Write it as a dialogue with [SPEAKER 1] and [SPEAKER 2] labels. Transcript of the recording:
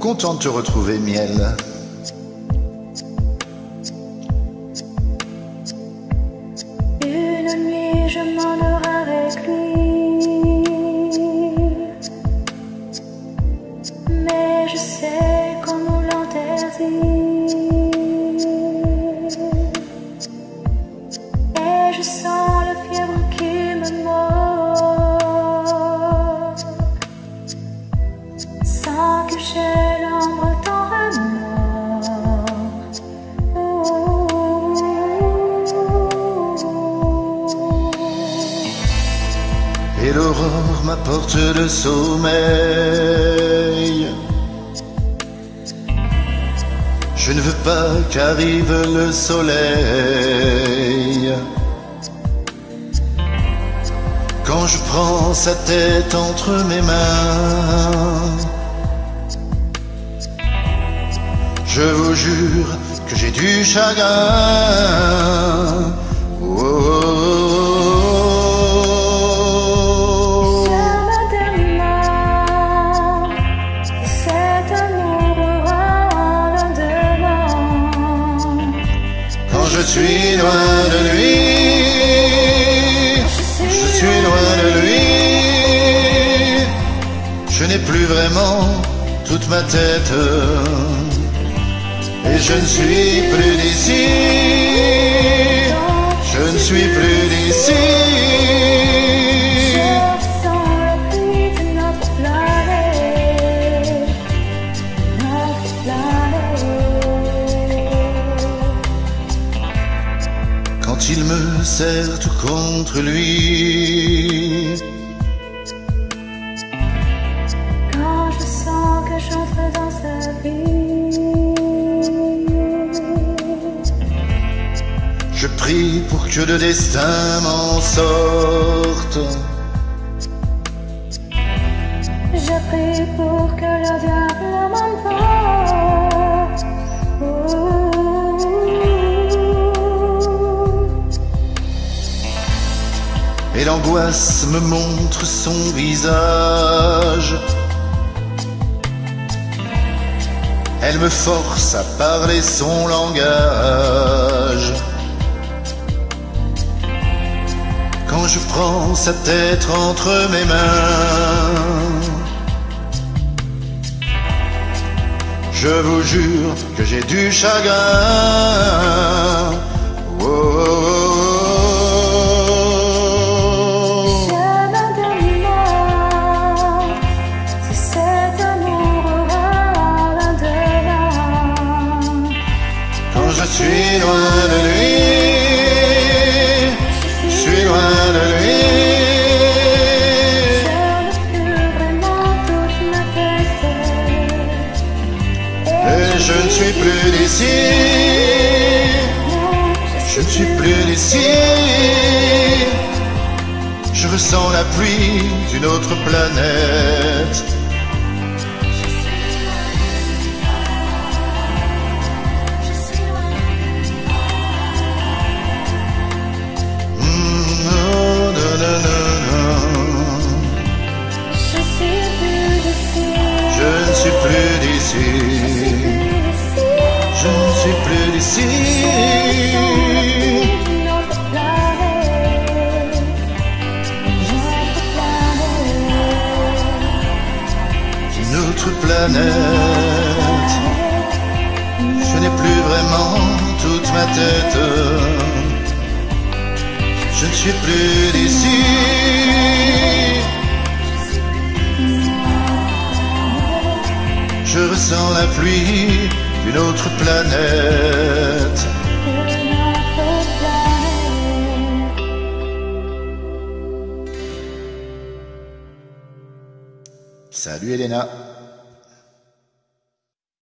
[SPEAKER 1] Content de te retrouver, miel.
[SPEAKER 2] Une nuit, je m'endors avec lui.
[SPEAKER 1] L'aurore m'apporte le sommeil. Je ne veux pas qu'arrive le soleil. Quand je prends sa tête entre mes mains, je vous jure que j'ai du chagrin. Suis loin de lui, je suis loin de lui. Je n'ai plus vraiment toute ma tête. Et je ne suis plus d'ici. Je ne suis plus il me serre tout contre lui.
[SPEAKER 2] Quand je sens que j'entre dans sa vie,
[SPEAKER 1] Je prie pour que le destin m'en sorte.
[SPEAKER 2] je prie pour que le diable m'emporte.
[SPEAKER 1] Et l'angoisse me montre son visage. Elle me force à parler son langage. Quand je prends sa tête entre mes mains, je vous jure que j'ai du chagrin.
[SPEAKER 2] Je
[SPEAKER 1] ne suis plus d'ici, je ne suis plus d'ici. Je ressens la pluie d'une autre planète.
[SPEAKER 2] Planète. Notre planète.
[SPEAKER 1] Je n'ai plus vraiment toute ma tête. Je ne suis plus d'ici. Je ressens la pluie d'une
[SPEAKER 2] autre planète.
[SPEAKER 1] Salut Elena.